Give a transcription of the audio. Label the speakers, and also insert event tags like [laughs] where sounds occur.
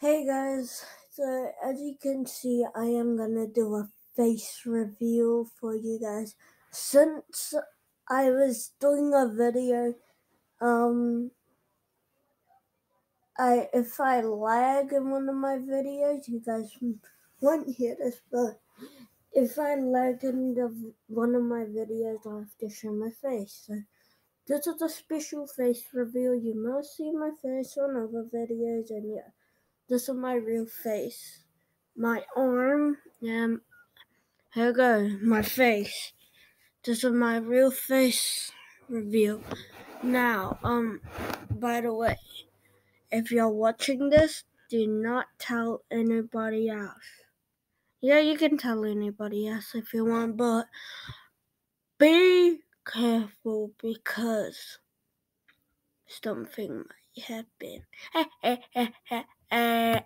Speaker 1: Hey guys, so as you can see, I am gonna do a face reveal for you guys. Since I was doing a video, um, I if I lag in one of my videos, you guys won't hear this, but if I lag in the, one of my videos, I'll have to show my face. So this is a special face reveal. You must see my face on other videos, and yeah. This is my real face. My arm and here go my face. This is my real face reveal. Now, um, by the way, if you're watching this, do not tell anybody else. Yeah, you can tell anybody else if you want, but be careful because something might happen. [laughs]